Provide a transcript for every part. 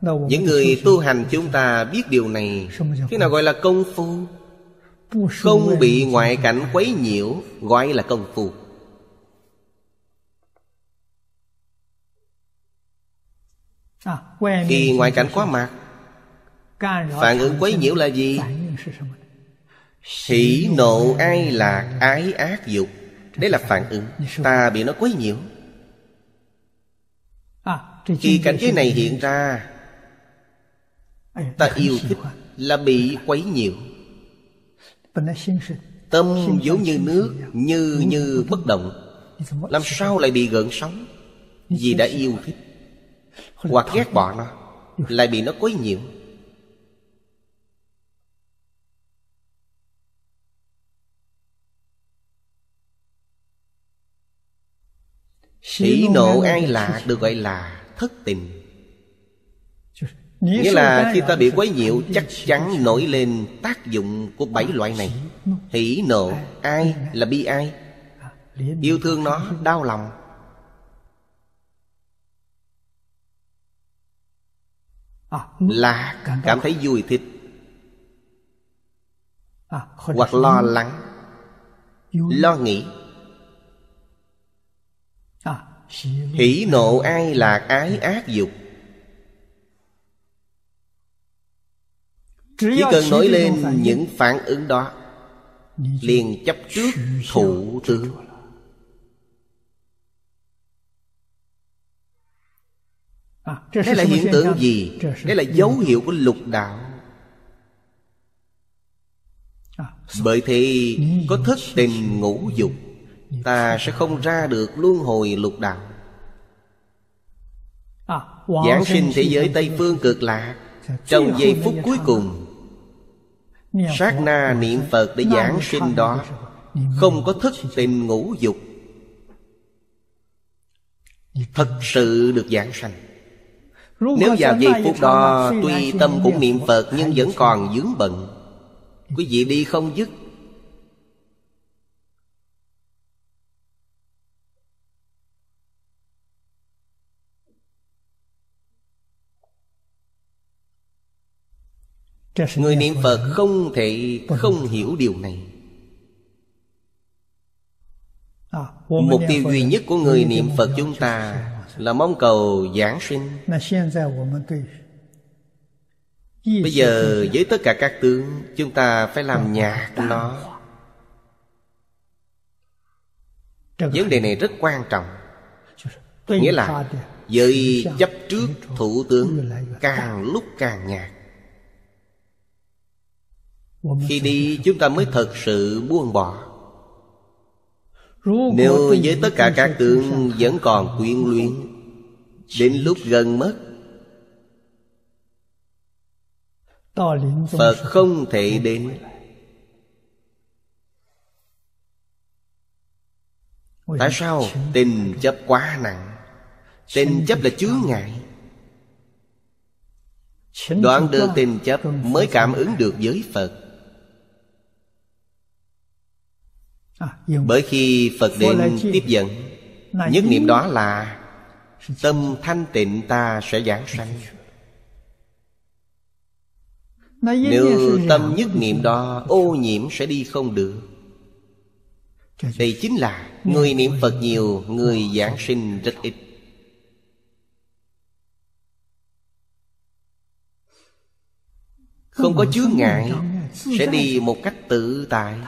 Những người tu hành chúng ta biết điều này. Thế nào gọi là công phu? Không bị ngoại cảnh quấy nhiễu Gọi là công phu. Khi ngoại cảnh quá mặt Phản ứng quấy nhiễu là gì? Hỷ nộ ai lạc ái ác dục. Đấy là phản ứng. Ta bị nó quấy nhiễu Khi cảnh giới này hiện ra Ta yêu thích là bị quấy nhiễu. Tâm giống như nước Như như bất động. Làm sao lại bị gợn sóng? Vì đã yêu thích Hoặc ghét bỏ nó Lại bị nó quấy nhiễu. Hỷ nộ ai lạ được gọi là thất tình. Nghĩa là khi ta bị quấy nhiễu Chắc chắn nổi lên tác dụng của bảy loại này. Hỷ nộ ai là bi ai? Yêu thương nó đau lòng. Là cảm thấy vui thích. Hoặc lo lắng. Lo nghĩ Hỷ nộ ai lạc ái ác dục? Chỉ cần nổi lên những phản ứng đó, Liền chấp trước thủ tướng Đây là hiện tượng gì? Đây là dấu hiệu của lục đạo. Bởi thì có thức tình ngũ dục. Ta sẽ không ra được luân hồi lục đạo. Giảng sinh thế giới Tây Phương cực lạc Trong giây phút cuối cùng Sát na niệm Phật để giảng sinh đó. Không có thức tình ngũ dục. Thật sự được giảng sanh. Nếu vào giây phút đó Tuy tâm cũng niệm Phật Nhưng vẫn còn dướng bận. Quý vị đi không dứt Người niệm Phật không thể không hiểu điều này. Mục tiêu duy nhất của người niệm Phật chúng ta Là mong cầu giảng sinh. Bây giờ với tất cả các tướng Chúng ta phải làm nhạc nó. Vấn đề này rất quan trọng. Nghĩa là Với chấp trước thủ tướng Càng lúc càng nhạt khi đi, chúng ta mới thật sự buông bỏ. Nếu với tất cả các tượng vẫn còn quyến luyến, Đến lúc gần mất, Phật không thể đến. Tại sao tình chấp quá nặng? Tình chấp là chướng ngại. Đoạn được tình chấp mới cảm ứng được giới Phật. Bởi khi Phật đến tiếp dẫn Nhất niệm đó là Tâm thanh tịnh ta sẽ giảng sanh. Nếu tâm nhất niệm đó ô nhiễm sẽ đi không được. Đây chính là Người niệm Phật nhiều Người giảng sinh rất ít. Không có chướng ngại sẽ đi một cách tự tại.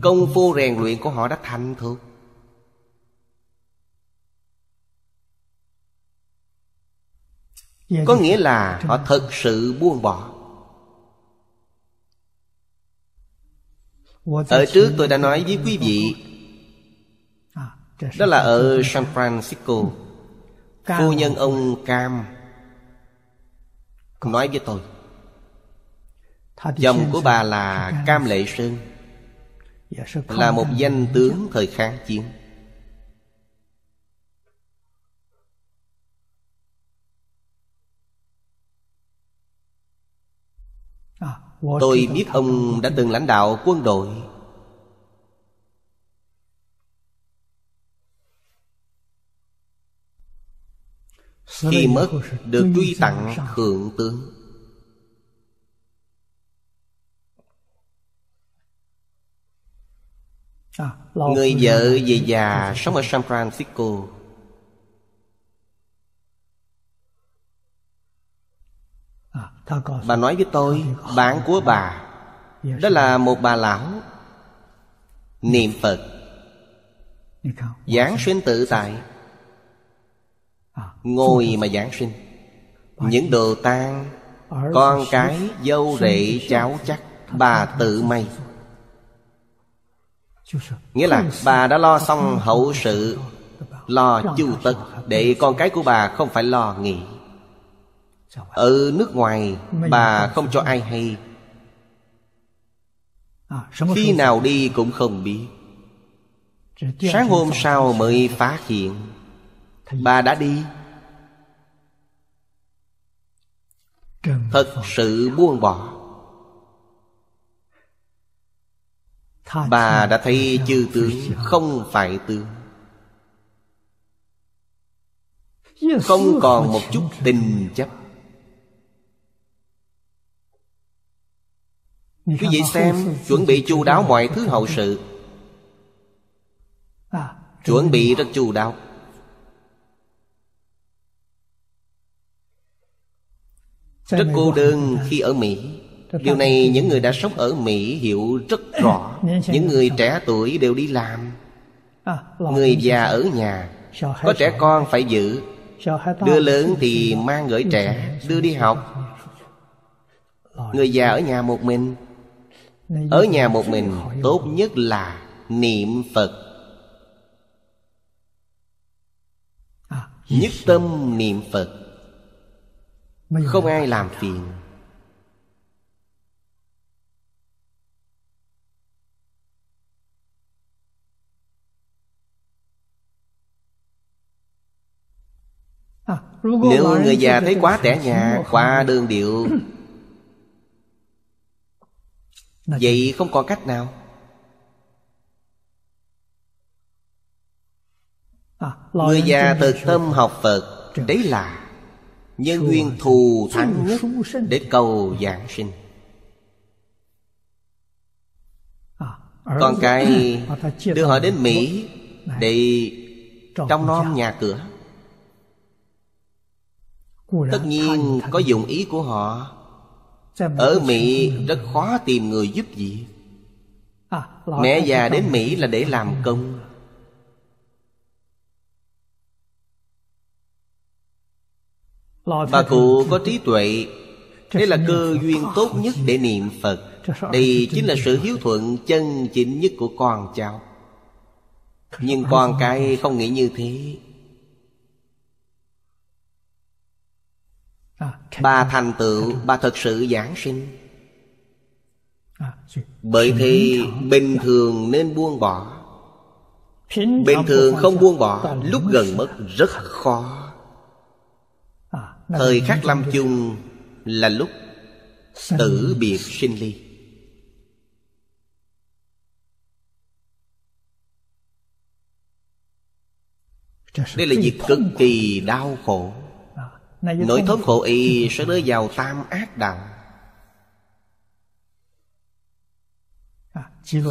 Công phu rèn luyện của họ đã thành thục. Có nghĩa là họ thật sự buông bỏ. Ở trước tôi đã nói với quý vị. đó là ở san francisco. Phu nhân ông cam. nói với tôi Chồng của bà là Cam Lệ Sơn. Là một danh tướng thời kháng chiến. Tôi biết ông đã từng lãnh đạo quân đội. Khi mất được truy tặng thượng tướng Người vợ về già sống ở San Francisco. À, Bà nói với tôi Bạn của bà Đó là một bà lão Niệm Phật. Giảng sinh tự tại. À, Ngồi mà giảng sinh. Những đồ tang Con cái, dâu rể, cháu chắc Bà tự may Nghĩa là bà đã lo xong hậu sự Lo chu tất Để con cái của bà không phải lo nghĩ. Ở nước ngoài Bà không cho ai hay. Khi nào đi cũng không biết. Sáng hôm sau mới phát hiện Bà đã đi. Thật sự buông bỏ Bà đã thấy chư tướng không phải tướng. Không còn một chút tình chấp. Quý vị xem Chuẩn bị chu đáo mọi thứ hậu sự. Chuẩn bị rất chu đáo. Rất cô đơn khi ở Mỹ Điều này những người đã sống ở Mỹ hiểu rất rõ. Những người trẻ tuổi đều đi làm. Người già ở nhà, Có trẻ con phải giữ. Đưa lớn thì mang gửi trẻ, Đưa đi học. Người già ở nhà một mình. Ở nhà một mình, Tốt nhất là niệm Phật. Nhất tâm niệm Phật. Không ai làm phiền. Nếu người già thấy quá trẻ nhà Quá đơn điệu. Vậy không còn cách nào. À, Người già thực tâm học Phật Đấy là Nhân duyên thù thắng nhất Để cầu giảng sinh. À, Còn cái Đưa họ đến Mỹ Để Trong non nhà cửa Tất nhiên có dụng ý của họ. Ở Mỹ rất khó tìm người giúp việc à, Mẹ già đến Mỹ là để làm công. Bà cụ có trí tuệ. Đây là cơ duyên tốt nhất để niệm Phật. Đây chính là sự hiếu thuận chân chính nhất của con cháu. Nhưng con cái không nghĩ như thế bà thành tựu bà thật sự giảng sinh. À, bởi thì bình thường nên buông bỏ. Bình thường không buông bỏ lúc gần mất rất khó. À, thời khắc lâm chung là lúc tử biệt sinh ly đây là việc cực kỳ đau khổ Nỗi thống khổ y sẽ rơi vào tam ác đạo. À,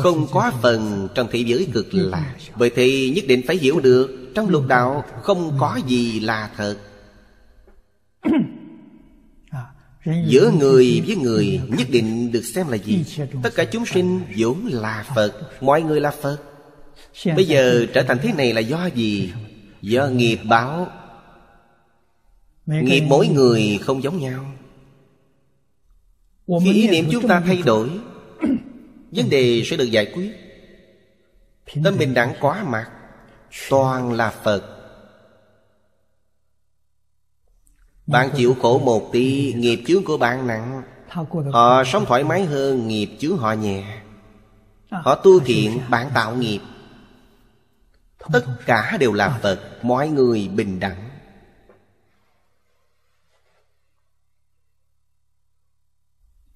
Không có phần trong thế giới cực lạc. Bởi thì nhất định phải hiểu được Trong lục đạo không có gì là thật. À, Giữa người với người nhất định được xem là gì? Tất cả chúng sinh vốn là Phật Mọi người là Phật. Bây giờ trở thành thế này là do gì? Do nghiệp báo Nghiệp mỗi người không giống nhau. Khi ý niệm chúng ta thay đổi Vấn đề sẽ được giải quyết. Tâm bình đẳng quá mặt Toàn là Phật. Bạn chịu khổ một tí Nghiệp chướng của bạn nặng. Họ sống thoải mái hơn Nghiệp chướng họ nhẹ. À, Họ tu thiện Bạn tạo nghiệp. Tất cả đều là Phật Mọi người bình đẳng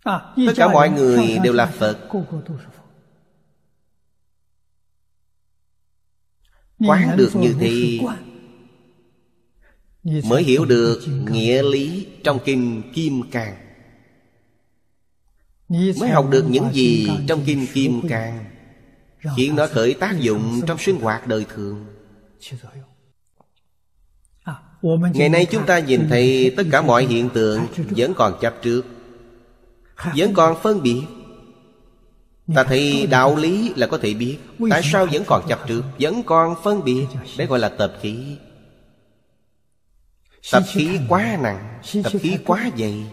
Tất cả mọi người đều là Phật。Quán được như thế mới hiểu được nghĩa lý trong kinh kim cang. Mới học được những gì trong kinh kim cang khiến nó khởi tác dụng trong sinh hoạt đời thường. Ngày nay chúng ta nhìn thấy tất cả mọi hiện tượng vẫn còn chấp trước vẫn còn phân biệt. Ta thấy đạo lý là có thể biết. Tại sao vẫn còn chấp trước Vẫn còn phân biệt? Đấy gọi là tập khí. Tập khí quá nặng Tập khí quá dày.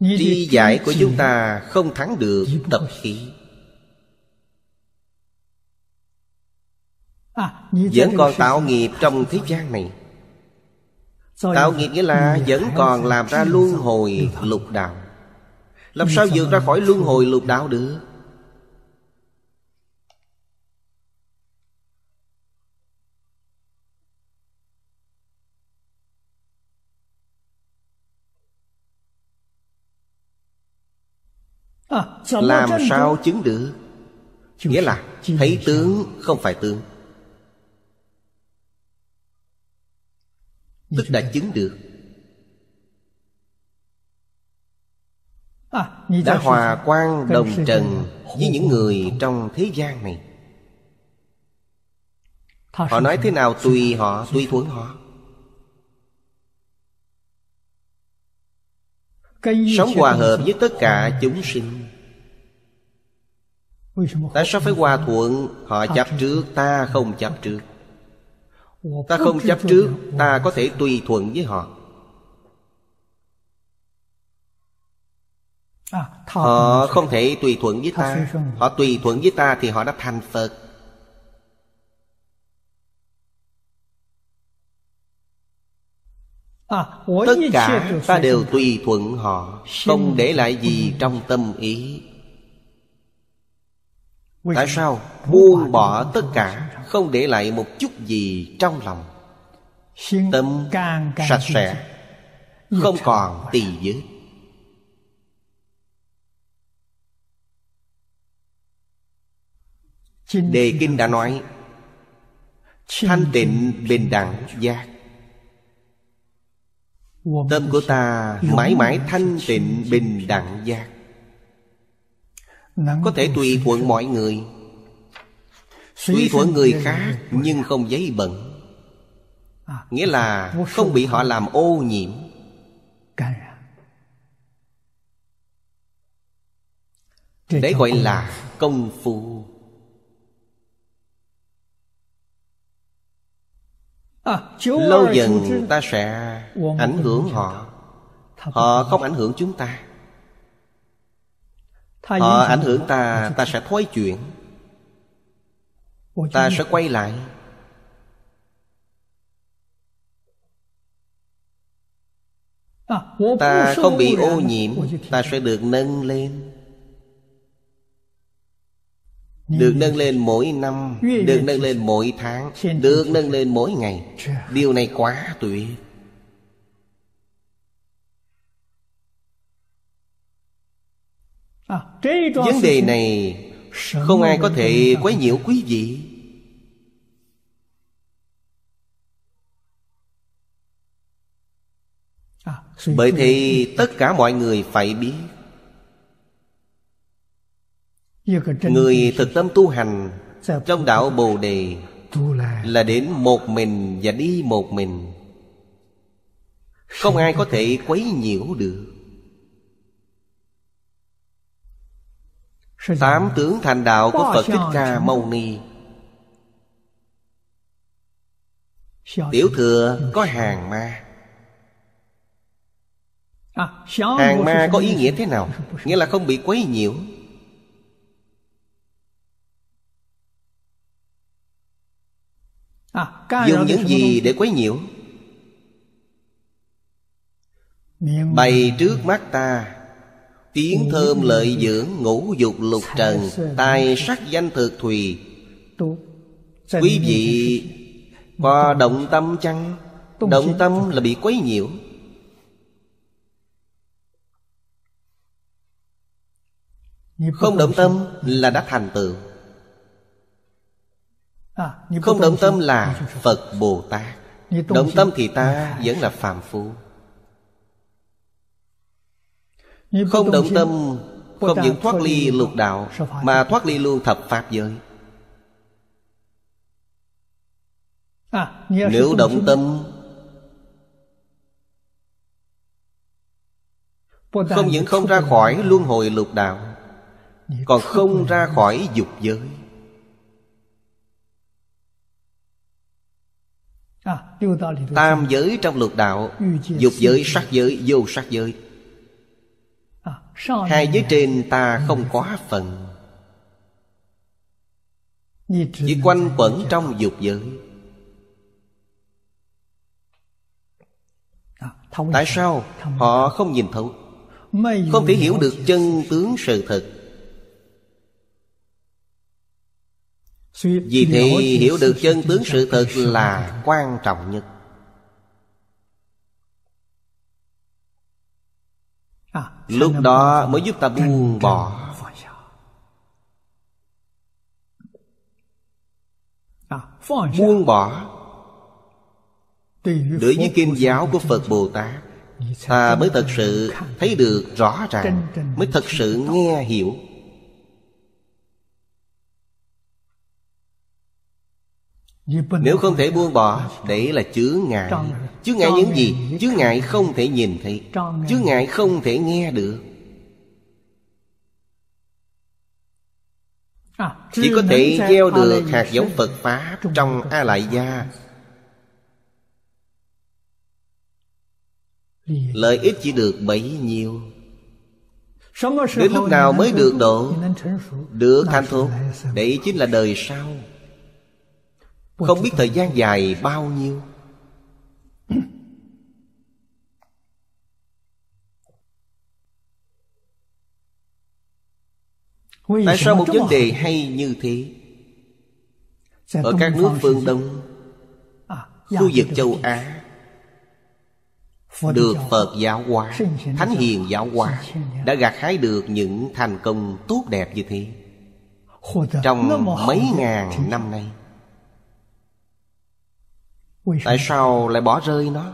Tri giải của chúng ta không thắng được tập khí Vẫn còn tạo nghiệp trong thế gian này. Tạo nghiệp nghĩa là vẫn còn làm ra luân hồi lục đạo. Làm sao vượt ra khỏi luân hồi lục đạo được? Làm sao chứng được? Nghĩa là thấy tướng không phải tướng Tức đã chứng được. Đã hòa quan đồng trần Với những người trong thế gian này. Họ nói thế nào tùy họ, tùy thuận họ? Sống hòa hợp với tất cả chúng sinh. Tại sao phải hòa thuận? Họ chấp trước ta không chấp trước Ta không chấp trước Ta có thể tùy thuận với họ. Họ không thể tùy thuận với ta. Họ tùy thuận với ta thì họ đã thành Phật. Tất cả ta đều tùy thuận họ Không để lại gì trong tâm ý Tại sao? Buông bỏ tất cả Không để lại một chút gì trong lòng? Tâm sạch sẽ Không còn tỳ vết. Đề Kinh đã nói Thanh tịnh bình đẳng giác. Tâm của ta mãi mãi thanh tịnh bình đẳng giác Có thể tùy thuận mọi người. Tùy thuận người khác nhưng không giấy bận. Nghĩa là không bị họ làm ô nhiễm. Đấy gọi là công phu. Lâu dần ta sẽ ảnh hưởng họ. Họ không ảnh hưởng chúng ta Họ ảnh hưởng ta Ta sẽ thoái chuyển Ta sẽ quay lại. Ta không bị ô nhiễm Ta sẽ được nâng lên. Được nâng lên mỗi năm Được nâng lên mỗi tháng Được nâng lên mỗi ngày. Điều này quá tuyệt Vấn đề này Không ai có thể quấy nhiễu quý vị. À, Bởi thì tất cả mọi người phải biết Người thực tâm tu hành Trong đạo Bồ Đề Là đến một mình và đi một mình. Không ai có thể quấy nhiễu được Tám tướng thành đạo của Phật Thích Ca Mâu Ni. Tiểu thừa có hàng ma. À, Hàng ma có ý nghĩa thế nào? Nghĩa là không bị quấy nhiễu. À, Dùng những gì để quấy nhiễu? Bày trước mắt ta Tiếng thơm lợi dưỡng ngũ dục lục trần Tài sắc danh thực thùy. Quý vị Có động tâm chăng? Động tâm là bị quấy nhiễu. Không động tâm là đã thành tựu. Không động tâm là Phật Bồ Tát. Động tâm thì ta vẫn là phàm phu. Không động tâm Không những thoát ly lục đạo Mà thoát ly luôn thập pháp giới. Nếu động tâm Không những không ra khỏi luân hồi lục đạo Còn không ra khỏi dục giới. Tam giới trong lục đạo Dục giới, sắc giới, vô sắc giới Hai giới trên ta không quá phần Chỉ quanh quẩn trong dục giới. Tại sao họ không nhìn thấu? Không thể hiểu được chân tướng sự thật. Vì thế hiểu được chân tướng sự thật là quan trọng nhất Lúc đó mới giúp ta buông bỏ. Buông bỏ. Đối với kinh giáo của Phật Bồ Tát, Ta mới thật sự thấy được rõ ràng, Mới thật sự nghe hiểu. Nếu không thể buông bỏ Đấy là chướng ngại Chướng ngại những gì? Chướng ngại không thể nhìn thấy. Chướng ngại không thể nghe được. Chỉ có thể gieo được hạt giống Phật Pháp Trong A Lại Gia Lợi ích chỉ được bấy nhiêu. Đến lúc nào mới được độ? Được thành thục Đấy chính là đời sau Không biết thời gian dài bao nhiêu? Tại sao một vấn đề hay như thế? Ở các nước phương Đông Khu vực châu Á được Phật giáo hóa Thánh hiền giáo hóa Đã gặt hái được những thành công tốt đẹp như thế. Trong mấy ngàn năm nay Tại sao lại bỏ rơi nó?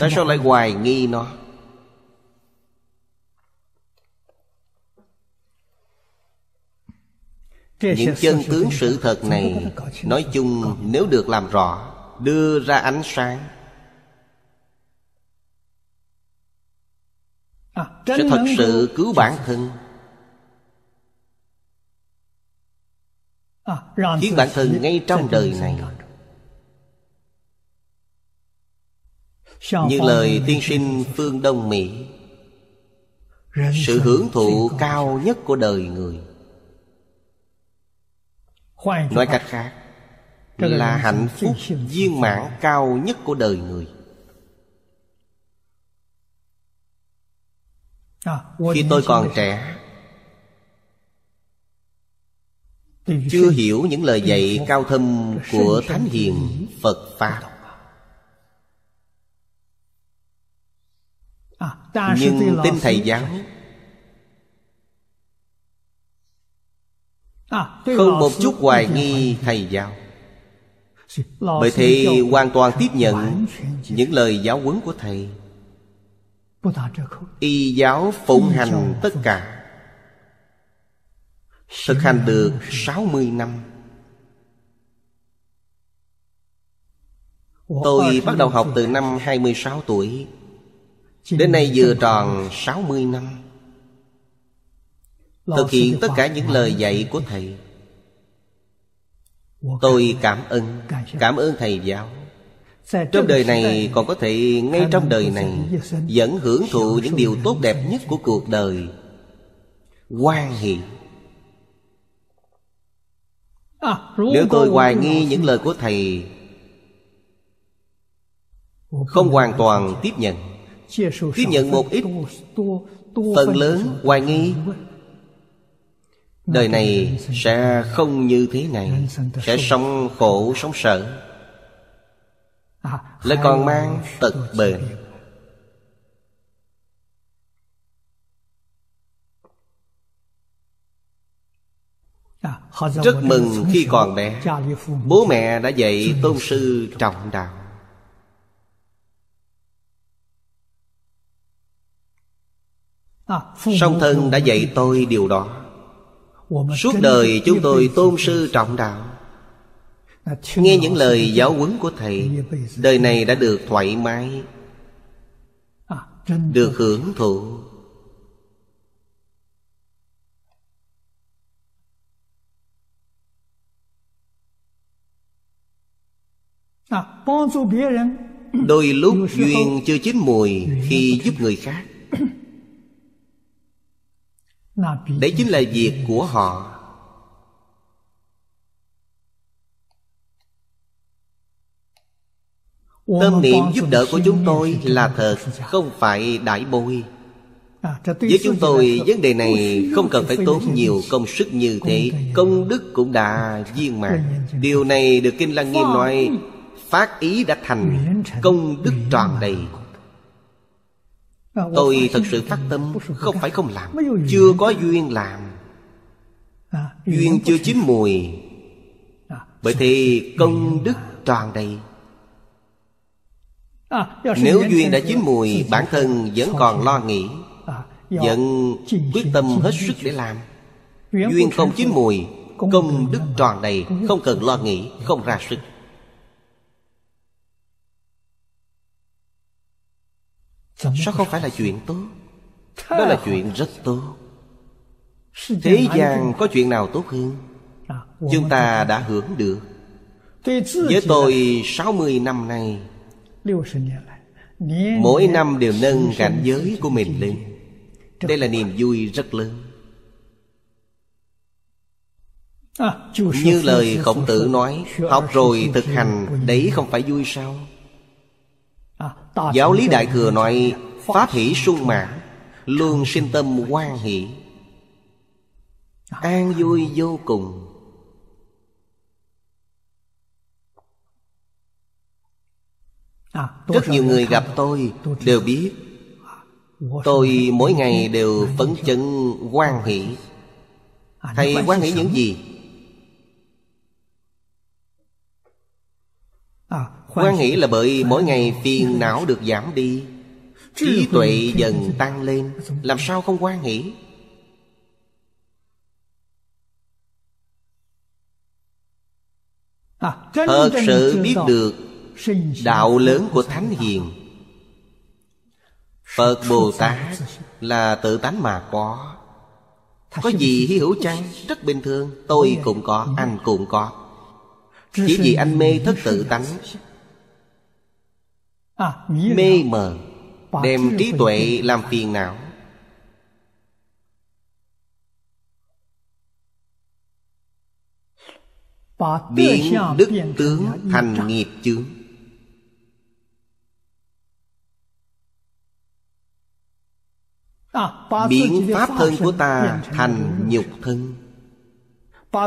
Tại sao lại hoài nghi nó? Những chân tướng sự thật này nói chung nếu được làm rõ đưa ra ánh sáng. Sẽ thật sự cứu bản thân khiến bản thân ngay trong đời này. như lời tiên sinh phương đông mỹ. Sự hưởng thụ cao nhất của đời người. Nói cách khác là hạnh phúc viên mãn cao nhất của đời người. Khi tôi còn trẻ chưa hiểu những lời dạy cao thâm của thánh hiền phật pháp. Nhưng tin thầy giáo Không một chút hoài nghi thầy giáo. Bởi thì hoàn toàn tiếp nhận Những lời giáo huấn của thầy. Y giáo phụng hành tất cả. Thực hành được 60 năm. Tôi bắt đầu học từ năm 26 tuổi. Đến nay vừa tròn 60 năm. Thực hiện tất cả những lời dạy của Thầy. Tôi cảm ơn Cảm ơn Thầy giáo. Trong đời này còn có thể Ngay trong đời này Vẫn hưởng thụ những điều tốt đẹp nhất của cuộc đời. Quan hệ nếu tôi hoài nghi những lời của Thầy Không hoàn toàn tiếp nhận. Tiếp nhận một ít Phần lớn hoài nghi. Đời này sẽ không như thế này. Sẽ sống khổ sống sợ. Lại còn mang tật bệnh Rất mừng khi còn bé. Bố mẹ đã dạy tôn sư trọng đạo. Song thân đã dạy tôi điều đó. Suốt đời chúng tôi tôn sư trọng đạo. Nghe những lời giáo huấn của Thầy Đời này đã được thoải mái Được hưởng thụ Đôi lúc duyên chưa chín mùi Khi giúp người khác. Đấy chính là việc của họ. Tâm niệm giúp đỡ của chúng tôi là thật Không? phải đại bôi. Với chúng tôi vấn đề này không cần phải tốn nhiều công sức như thế. Công đức cũng đã viên mãn. Điều này. được Kinh Lăng Nghiêm nói Phát ý đã thành Công đức tròn đầy. Tôi thật sự phát tâm Không phải không làm Chưa có duyên làm. Duyên chưa chín mùi. Bởi thì công đức tròn đầy. Nếu duyên đã chín mùi Bản thân vẫn còn lo nghĩ Vẫn quyết tâm hết sức để làm. Duyên không chín mùi Công đức tròn đầy Không cần lo nghĩ Không ra sức Sao không phải là chuyện tốt? Đó là chuyện rất tốt. Thế gian có chuyện nào tốt hơn? Chúng ta đã hưởng được. Với tôi 60 năm nay Mỗi năm đều nâng cảnh giới của mình lên. Đây là niềm vui rất lớn. Như lời khổng tử nói Học rồi thực hành Đấy không phải vui sao Giáo lý Đại Thừa nói Pháp hỷ sung mãn Luôn sinh tâm hoan hỷ. An vui vô cùng. Rất nhiều người gặp tôi Đều biết Tôi mỗi ngày đều phấn chấn hoan hỷ. Thầy hoan hỷ những gì? Quan hỷ là bởi mỗi ngày phiền não được giảm đi. Trí tuệ dần tăng lên. Làm sao không quan hỷ Thật sự biết được Đạo lớn của Thánh Hiền. Phật Bồ Tát là tự tánh mà có. Có gì hy hữu chăng? Rất bình thường. Tôi cũng có, anh cũng có. Chỉ vì anh mê thất tự tánh Mê mờ. Đem trí tuệ làm phiền não. Biến đức tướng thành nghiệp chướng. Biến pháp thân của ta thành nhục thân.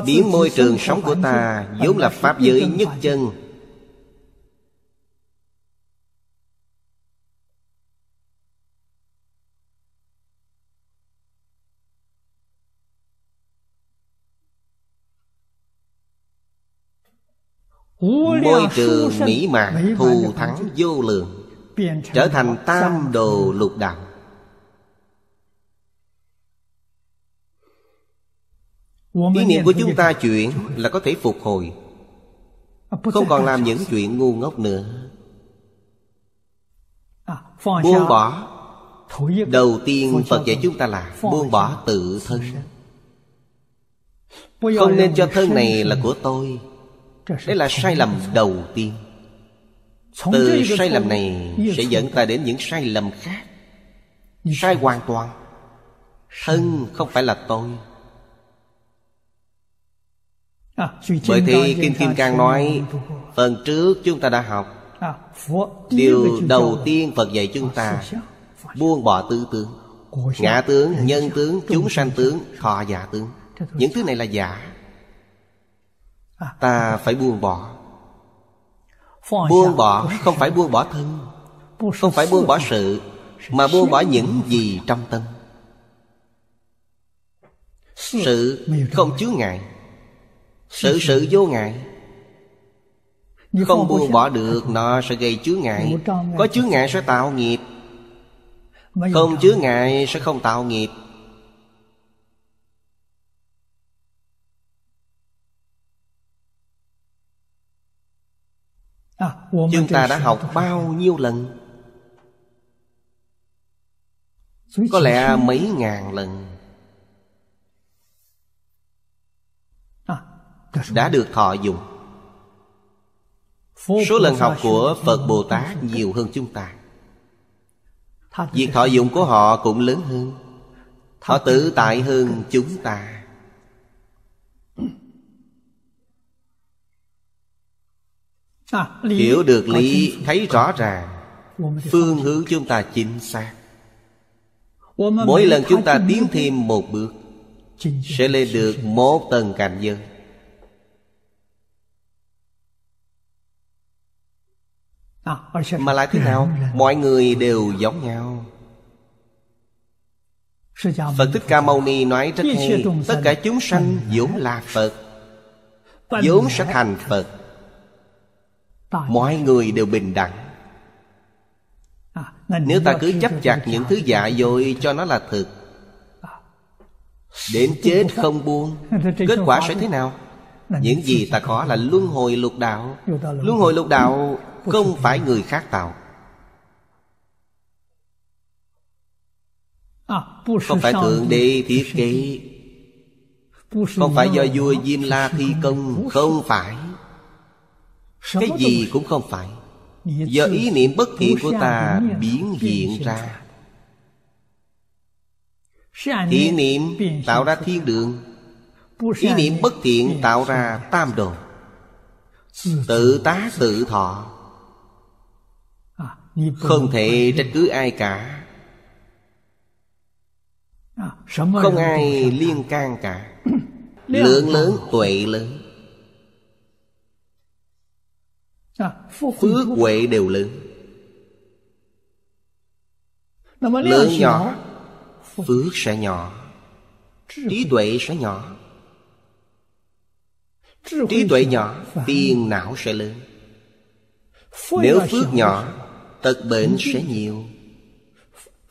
Biến môi trường sống của ta vốn là pháp giới nhất chân Môi trường mỹ mãn thù thắng vô lượng Trở thành tam đồ lục đạo. Ý niệm của chúng ta chuyển là có thể phục hồi Không còn làm những chuyện ngu ngốc nữa. Buông bỏ Đầu tiên Phật dạy chúng ta là Buông bỏ tự thân. Không nên cho thân này là của tôi đây là sai lầm đầu tiên. Từ sai lầm này Sẽ dẫn ta đến những sai lầm khác. Sai hoàn toàn. Thân không phải là tôi. Bởi thì Kinh Kim Cang nói Phần trước chúng ta đã học. Điều đầu tiên Phật dạy chúng ta Buông bỏ tư tướng Ngã tướng, nhân tướng, chúng sanh tướng, thọ giả tướng. Những thứ này là giả Ta phải buông bỏ. Buông bỏ không phải buông bỏ thân Không phải buông bỏ sự Mà buông bỏ những gì trong tâm. Sự không chứa ngại Sự sự vô ngại. Không buông bỏ được Nó sẽ gây chướng ngại. Có chướng ngại sẽ tạo nghiệp. Không chướng ngại sẽ không tạo nghiệp Chúng ta đã học bao nhiêu lần? Có lẽ mấy ngàn lần. Đã được thọ dụng số lần học của phật bồ tát nhiều hơn chúng ta. Việc thọ dụng của họ cũng lớn hơn. Họ tự tại hơn chúng ta hiểu được lý thấy rõ ràng. Phương hướng chúng ta chính xác. Mỗi lần chúng ta tiến thêm một bước sẽ lên được một tầng cảnh giới À, mà lại thế nào? Mọi người đều giống nhau. Phật thích ca mâu ni nói rất hay tất cả chúng sanh vốn là phật vốn sẽ thành phật mọi người đều bình đẳng. À, nếu ta cứ chấp chặt những thứ dạ dội cho nó là thực. À. đến chết không buông. Kết quả sẽ thế nào? Những gì ta có là luân hồi lục đạo. Luân hồi lục đạo không phải người khác tạo. À, Không phải Thượng Đế thiết kế. Không phải do vua Diêm La thi công. Không phải Cái gì cũng không phải. Do ý niệm bất thiện của ta biến hiện ra. Thiện niệm tạo ra thiên đường. Ý niệm bất thiện tạo ra tam đồ. Tự tá tự thọ. Không thể trách cứ ai cả. À, Không ai liên can cả. Lượng lớn tuệ lớn Phước huệ đều lớn. Lượng nhỏ Phước sẽ nhỏ Trí tuệ sẽ nhỏ. Trí tuệ nhỏ Phiền não sẽ lớn. Nếu phước nhỏ Tật bệnh sẽ nhiều.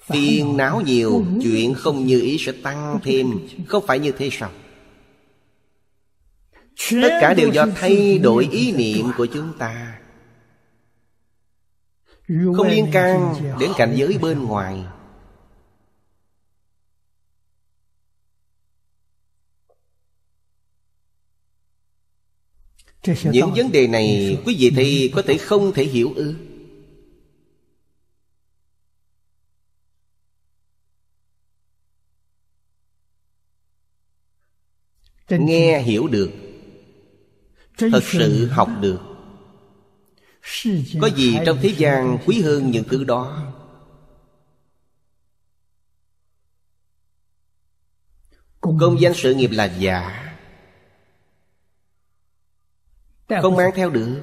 Phiền não nhiều Chuyện không như ý sẽ tăng thêm. Không phải như thế sao Tất cả đều do thay đổi ý niệm của chúng ta. Không liên can đến cảnh giới bên ngoài. Những vấn đề này quý vị thì có thể không thể hiểu ư? Nghe hiểu được thật sự học được. Có gì trong thế gian quý hơn những thứ đó? Công danh sự nghiệp là giả. Không mang theo được.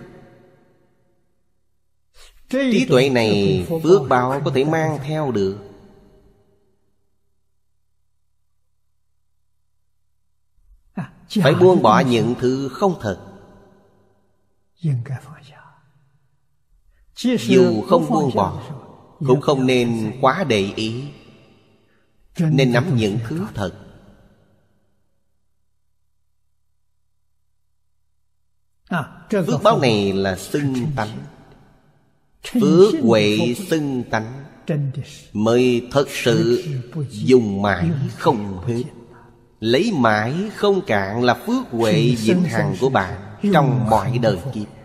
Trí tuệ này phước báo có thể mang theo được. Phải buông bỏ những thứ không thật dù không buông bỏ cũng không nên quá để ý。nên nắm những thứ thật。phước báo này là xưng tánh。phước huệ xưng tánh mới thật sự dùng mãi không hết Lấy mãi không cạn là phước huệ vĩnh hằng của bạn Trong mọi đời kiếp